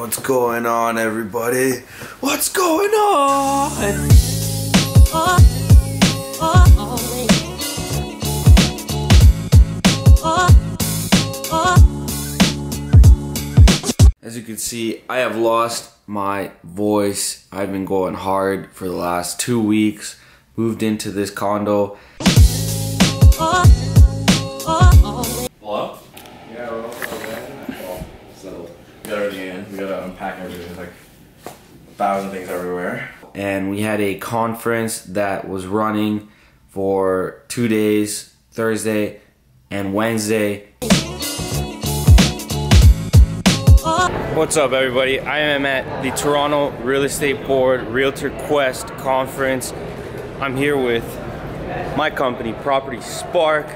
What's going on, everybody? What's going on? As you can see, I have lost my voice. I've been going hard for the last two weeks. Moved into this condo. Settled. We got everything in. We gotta unpack everything. There's like a thousand things everywhere. and we had a conference that was running for two days Thursday and Wednesday. What's up, everybody? I am at the Toronto Real Estate Board Realtor Quest conference. I'm here with my company, Property Spark.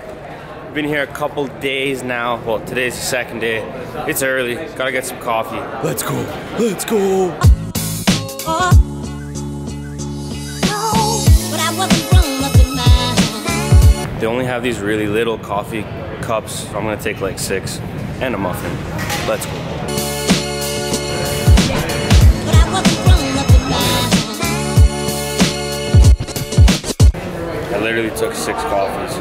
Been here a couple days now. Well, today's the second day. It's early. Gotta get some coffee. Let's go. Let's go. They only have these really little coffee cups, I'm gonna take like six and a muffin. Let's go. Literally took six coffees.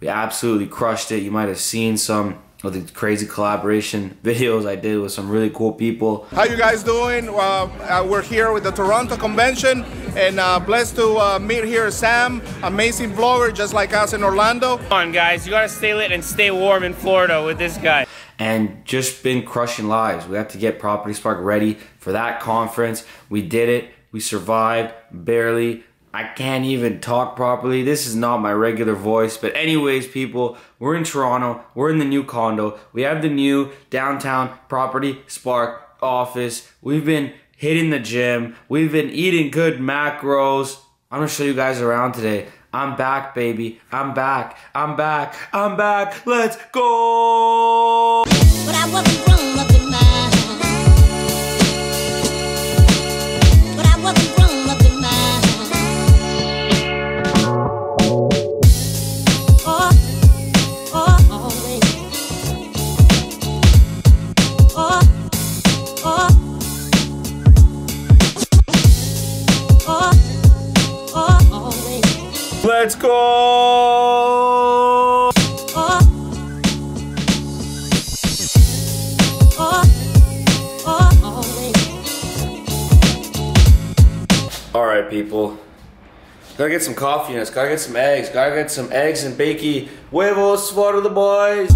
We absolutely crushed it. You might have seen some of the crazy collaboration videos I did with some really cool people. How you guys doing? Uh, uh, we're here with the Toronto Convention and uh, blessed to uh, meet here Sam, amazing vlogger just like us in Orlando. Come on, guys. You gotta stay lit and stay warm in Florida with this guy. and just been crushing lives. We have to get Property Spark ready for that conference. We did it. We survived barely. I can't even talk properly. This is not my regular voice. But anyways, people, we're in Toronto. We're in the new condo. We have the new downtown Property Spark office. We've been hitting the gym. We've been eating good macros. I'm gonna show you guys around today. I'm back, baby. I'm back. I'm back. I'm back. Let's go. Let's go. Oh, oh, oh, always. All right, people. Gotta get some coffee in us. Gotta get some eggs. Gotta get some eggs and bakey huevos for the boys.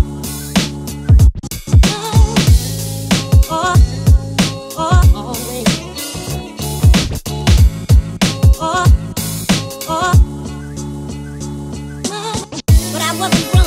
Wasn't